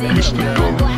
Mr. Dollar.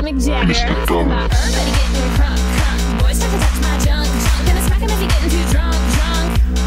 like Mick Everybody Boys, to touch my junk, junk. Gonna smack him if he getting too drunk, drunk.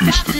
Mr.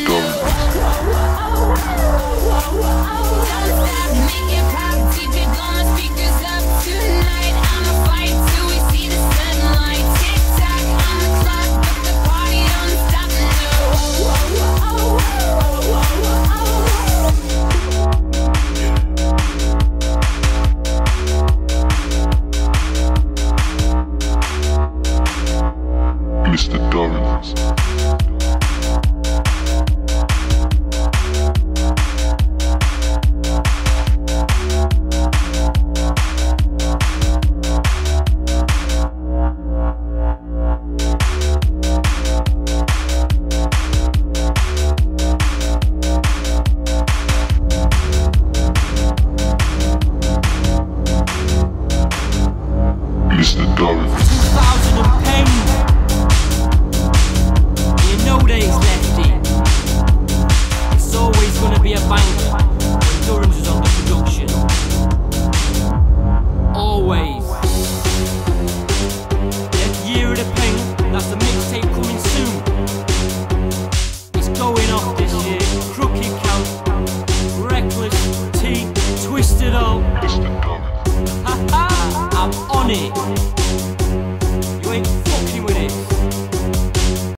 me.